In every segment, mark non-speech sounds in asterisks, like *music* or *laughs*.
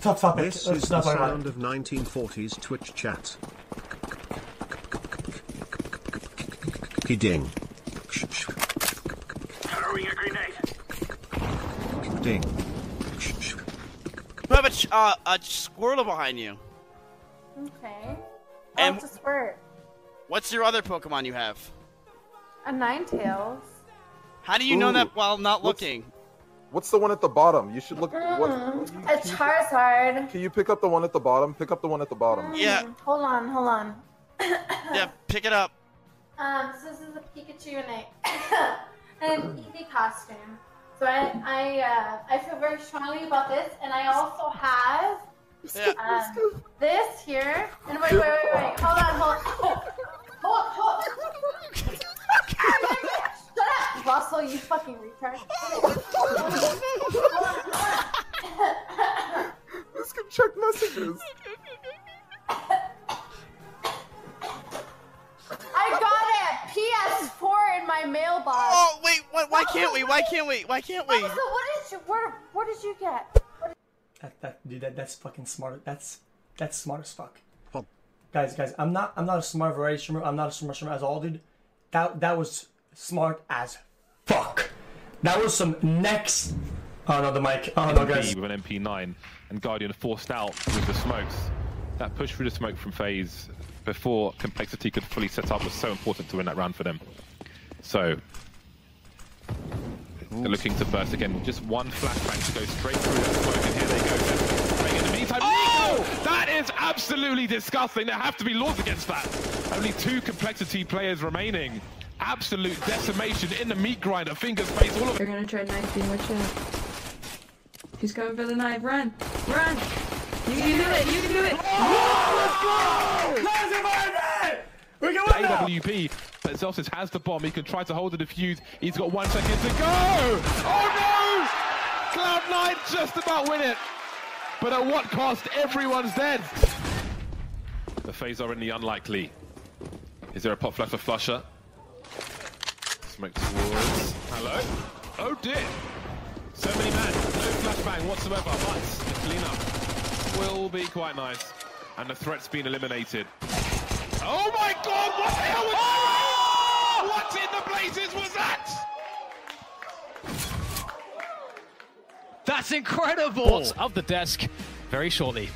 top topic. This Let's is the not talk sound of 1940s Twitch chat. Ding. Throwing a grenade. Ding. You have a, ch- uh, a Squirtle behind you. Okay. And- oh, it's a squirt. What's your other Pokemon you have? A Ninetales. How do you know that while not looking? What's the one at the bottom? You should look. What? Mm, a Charizard. Can you pick up the one at the bottom? Pick up the one at the bottom. Yeah. Mm, Hold on, hold on. *coughs* Yeah, pick it up. Um, so this is a Pikachu and a *coughs* and an *coughs* Eevee costume. So I I uh, I feel very strongly about this, and I also have Yeah. um, this here. And wait, wait, wait, wait. Hold on, hold on. *laughs* Hold, hold. Shut up, Russell, you fucking retard. Let's can check messages. I got a PS4 in my mailbox. Oh wait, what, why can't we? Why can't we? Why can't we? So what did you where what did you get? That, that, dude, that, that's fucking smart. That's that's smart as fuck. Oh. Guys, guys, I'm not I'm not a smart variety streamer. I'm not a smart streamer as all, dude. That that was smart as fuck. That was some next. Oh no, the mic. Oh no, guys. With an MP9 and Guardian forced out with the smokes. That push through the smoke from FaZe before complexity could fully set up was so important to win that round for them. So they're looking to burst again. Just one flashbang to go straight through that smoke, and here they go. They're in the meantime, oh! NiKo! That is absolutely disgusting. There have to be laws against that. Only two complexity players remaining. Absolute decimation in the meat grinder. Fingers, face, all of it. They're gonna try knifing, watch out. He's coming for the knife, run! Run! You can do it, you can do it! Oh, let's go! Close environment! We can win now. AWP, but Zelsis has the bomb. He can try to hold the defuse. He's got one second to go. Oh no! Cloud9 just about win it. But at what cost? Everyone's dead. The FaZe are in the unlikely. Is there a pop flash for Flusher? Smoke towards. Hello? Oh dear. So many men. No flashbang whatsoever. But the cleanup will be quite nice. And the threat's been eliminated. Oh my god, what the hell was oh! What in the blazes was that? That's incredible! What's of the desk very shortly.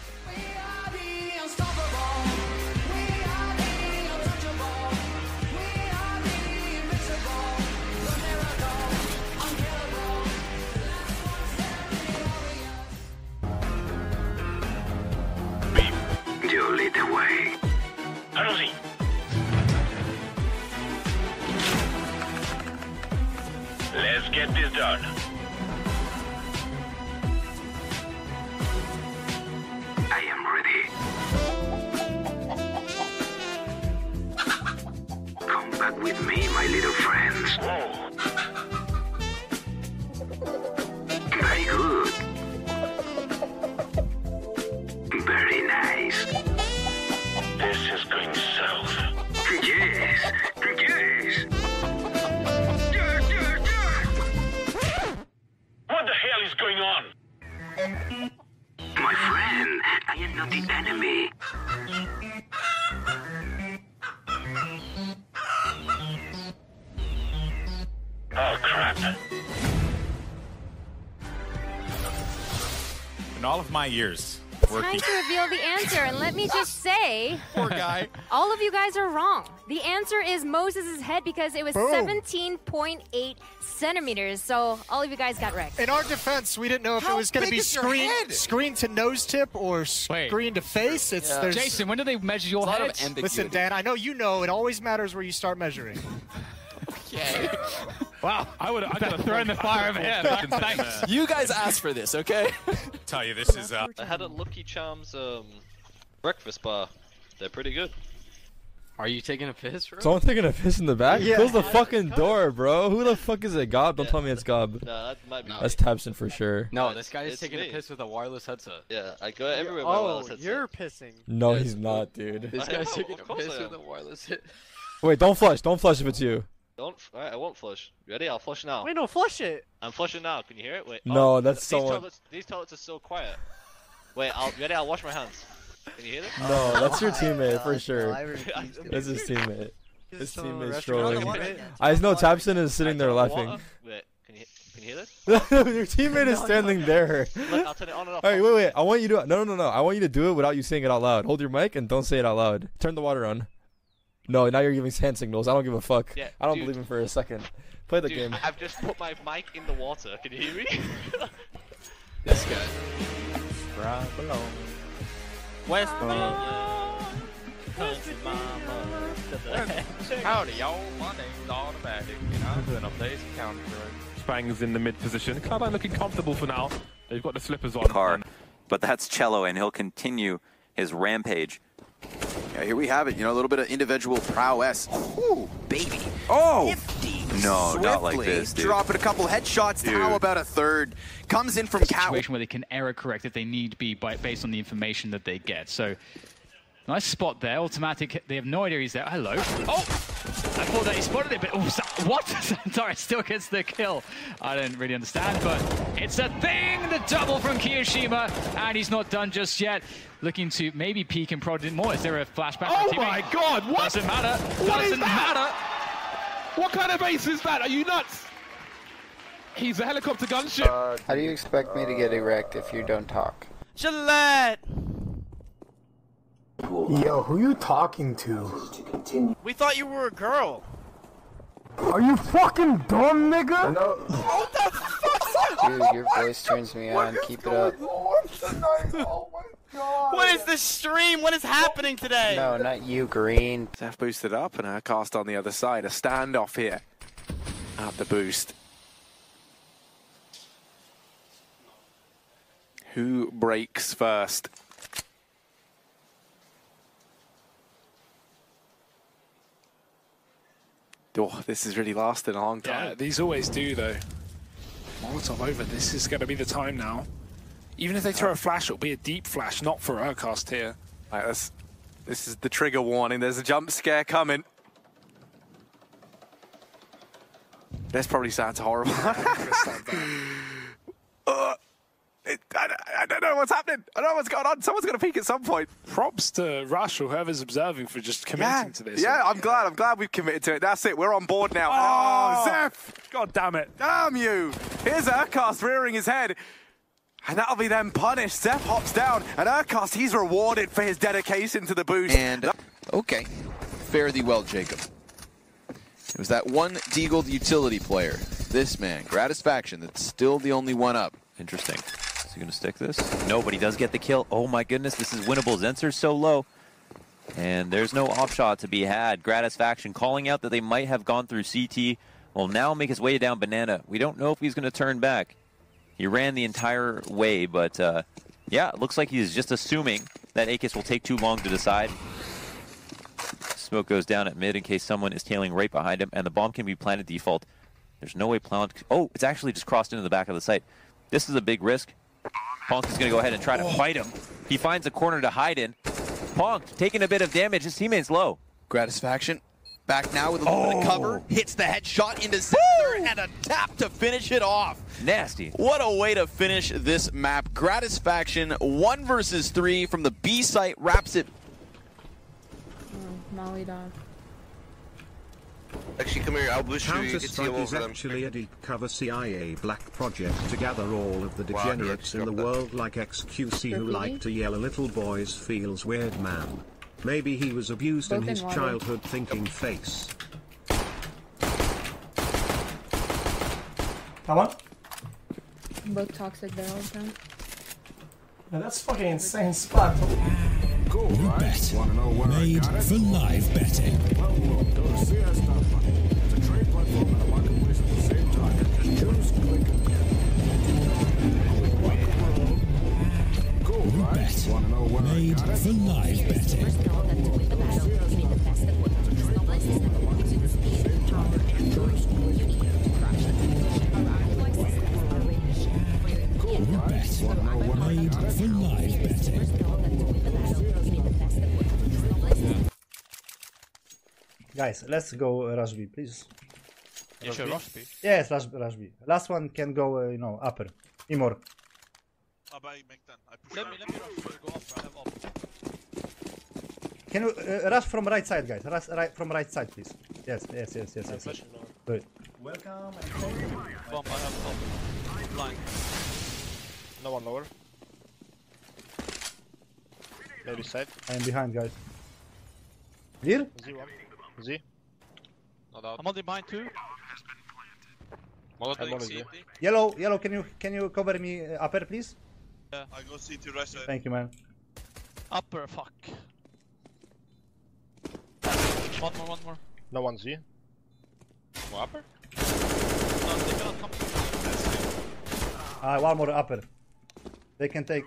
Get this done. I am ready. *laughs* Come back with me, my little friends. Very *laughs* going on? My friend, I am not the enemy. Oh crap. In all of my years Time working, to reveal the answer, and let me just say, *laughs* poor guy. all of you guys are wrong. The answer is Moses' head because it was 17.8 centimeters. So all of you guys got wrecked. In our defense, we didn't know if How it was going to be screen screen to nose tip or screen to face. It's Yeah. there's Jason, when do they measure your There's a lot head? Listen, Dan, I know you know. It always matters where you start measuring. *laughs* Wow. I would I Better *laughs* throw in the fire over *laughs* here. Thanks. You guys asked for this, okay? *laughs* Tell you, this is uh, I had a Lucky Charms um, breakfast bar. They're pretty good. Are you taking a piss, bro? Someone taking a piss in the back? Yeah. Close the fucking door, bro. Who the fuck is it? Gob? Don't tell me it's Gob. No, that might be. That's Tabson for sure. No, this guy is taking me. a piss with a wireless headset. Yeah, I go everywhere with my Oh, wireless headset. you're pissing. No, Yes. he's not, dude. This I guy's taking a piss with a wireless headset. Wait, don't flush. Don't flush if it's you. Don't. Alright, I won't flush. Ready? I'll flush now. Wait, no, flush it. I'm flushing now. Can you hear it? Wait. No, oh, that's these someone- Toilets, these toilets are so quiet. Wait, I'll ready. I'll wash my hands. Can you hear this? No, that's your teammate for sure. I *laughs* refuse That's his teammate. His teammate's restaurant. trolling. On the water. I know Tapson is sitting there laughing. *laughs* Wait, can you can you hear this? *laughs* Your teammate is standing there. Look, I'll turn it on and off. Alright, wait, wait. I want you to no, no, no, no. I want you to do it without you saying it out loud. Hold your mic and don't say it out loud. Turn the water on. No, now you're giving hand signals. I don't give a fuck. Yeah, I don't dude. believe him for a second. Play the Dude, game. I've just put my mic in the water. Can you hear me? *laughs* This guy. Right below. West Country mama. Howdy, y'all. My name's autimatic, and I'm doing a place counter Spang's in the mid position. Cloud9 looking comfortable for now. They've got the slippers on. car. But that's Cello, and he'll continue his rampage. Yeah, here we have it. You know, a little bit of individual prowess. Ooh, baby. Oh! Nifty. No, not like this, dude. Dropping a couple headshots. Dude. How about a third? Comes in from Cow. situation where they can error correct if they need to be by, based on the information that they get. So nice spot there. autimatic. They have no idea he's there. Hello. Oh, I thought that he spotted it, but oh, Sa- what? *laughs* Santaris still gets the kill. I don't really understand, but it's a thing. The double from kioShiMa, and he's not done just yet. Looking to maybe peek and prod it more. Is there a flashback? Oh for my God, what? Doesn't matter. What is Doesn't that? matter. What kind of ace is that? Are you nuts? He's a helicopter gunship. How do you expect me to get erect if you don't talk? Gillette! Yo, who you talking to? We thought you were a girl. Are you fucking dumb, nigga? No. What the fuck? Dude, your voice turns me on. Keep it up. Oh what is this stream? What is happening today? No, not you, Green. Zeph boosted up and I cast on the other side. A standoff here at the boost. Who breaks first? Oh, this has really lasted a long time. Yeah, these always do though. Molotov over. This is going to be the time now. Even if they throw a flash, it'll be a deep flash, not for Urcast here. Right, this, this is the trigger warning. There's a jump scare coming. This probably sounds horrible. *laughs* Uh, it, I, I don't know what's happening. I don't know what's going on. Someone's going to peek at some point. Props to Rush or whoever's observing for just committing Yeah, to this. yeah, I'm glad. I'm glad we've committed to it. That's it. We're on board now. Oh, Oh, Zeph! God damn it. Damn you! Here's Urkast rearing his head. And that'll be then punished. Zeph hops down, and Urkast, he's rewarded for his dedication to the boost. And okay, fare thee well, Jacob. It was that one Deagle utility player, this man, Gratisfaction, that's still the only one up. Interesting. He going to stick this? No, but he does get the kill. Oh my goodness, this is winnable. Zenser's so low. And there's no offshot to be had. Gratisfaction calling out that they might have gone through CT. Will now make his way down Banana. We don't know if he's going to turn back. He ran the entire way, but uh, yeah, it looks like he's just assuming that Akis will take too long to decide. Smoke goes down at mid in case someone is tailing right behind him, and the bomb can be planted default. There's no way Plant. Oh, it's actually just crossed into the back of the site. This is a big risk. Punk is going to go ahead and try to oh. fight him. He finds a corner to hide in. Punk taking a bit of damage. His teammate's low. Gratisfaction back now with a little bit of cover. Oh. Hits the headshot into center and a tap to finish it off. Nasty. What a way to finish this map. Gratisfaction, one versus three from the B site, wraps it. Oh, Molly dog. Actually, come here. I'll boost you. You can see Counter-Strike is over them. actually a deep cover CIA black project to gather all of the Wow, degenerates in the good. world like XQC who Really? like to yell a little boys feels weird man. Maybe he was abused in Both in his water. childhood thinking face. Come on. Both toxic there all the time. Yeah, that's fucking insane spot. Bet. Made for live betting. Bet. Made for live betting. Guys, let's go uh, rush B, please. You should rush B? Yes, rush, rush B. Last one can go, uh, you know, upper. Imor. buy Mac 10. I push Let me, let me rush. Go up, I have up. Can you uh, rush from right side, guys? Rush right from right side, please. Yes, yes, yes, yes, yes. yes. Do it. Welcome Bomb, I have up. Blind. No one lower. Maybe side. I am behind, guys. Clear? Z one. Z. Not out. I'm on the mine too. I'm on Z. Yellow, yellow. Can you can you cover me uh, upper, please? Yeah. I go CT right side. Thank you, man. Upper, fuck. One more, one more. No one Z. More upper? No, they cannot come. Ah, one more upper. They can take.